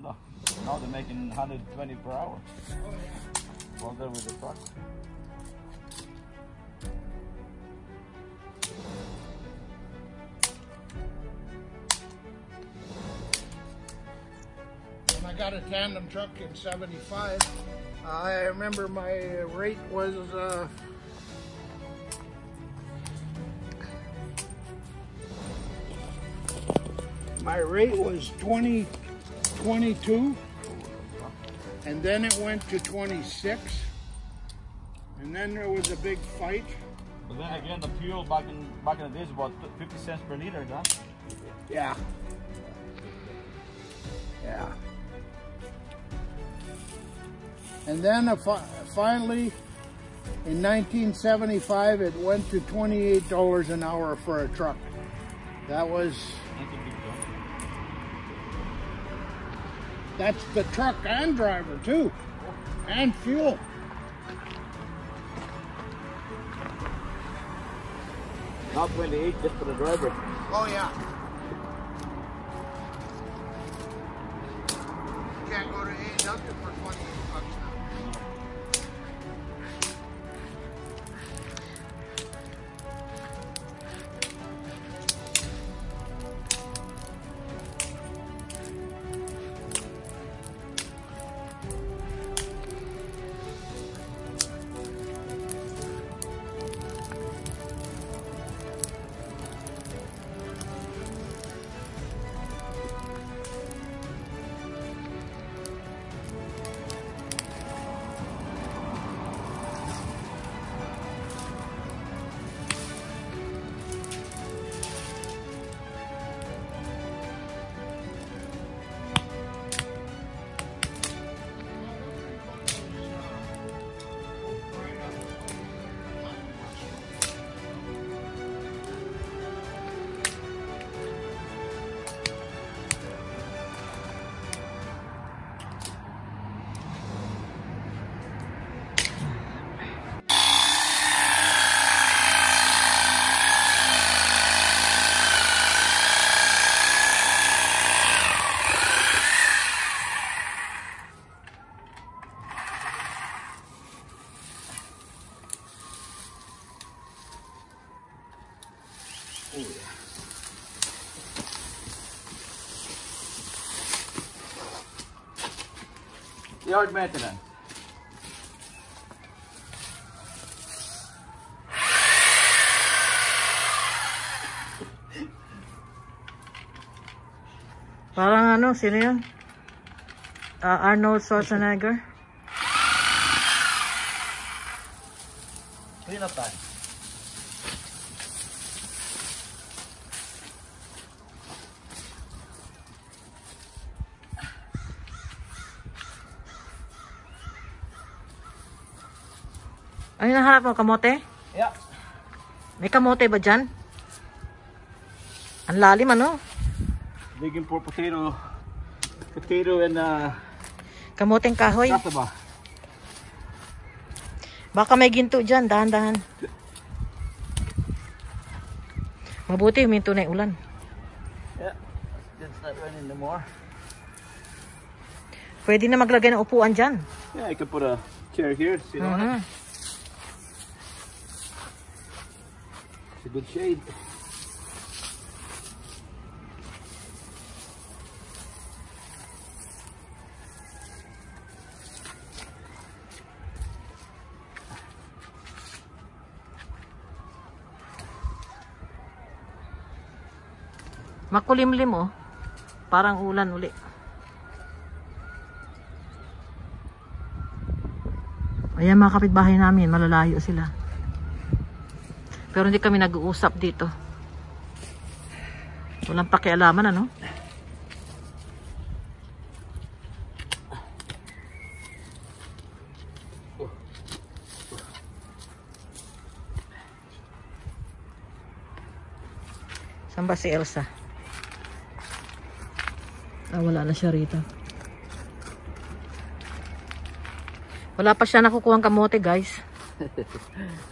No. Now they're making 120 per hour. Well, there with the truck. When I got a tandem truck in 75, I remember my rate was uh, my rate was 20, 22, and then it went to 26, and then there was a big fight. But then again, the fuel back in back in the days about 50 cents per liter, John. Yeah. Yeah. And then fi- finally, in 1975, it went to $28 an hour for a truck. That was, that's the truck and driver too, and fuel. Now 28 just for the driver. Oh, yeah. You can't go to A&W for 28 bucks now. Yard maintenance. Parang ano, sino yun? Ah, Arnold Schwarzenegger? Clean up time. Ano yung nahanap mo, kamote? Yeah. May kamote ba dyan? Ang lalim ano? Digging for potato. Potato and uh, Kamoteng kahoy. cassava. Baka may ginto dyan, dahan-dahan. Mabuti, huminto na yung ulan. Yeah. It's not raining anymore. Pwede na maglagay ng upuan dyan. Yeah, I could put a chair here. Sit on it. It's a good shade. Makulimlim oh. Parang ulan uli. Ayan mga kapitbahay namin, malalayo sila. Pero hindi kami nag-uusap dito. Walang pakialaman ano? Saan ba si Elsa? Ah, wala na siya rito. Wala pa siya nakukuha kamote, guys.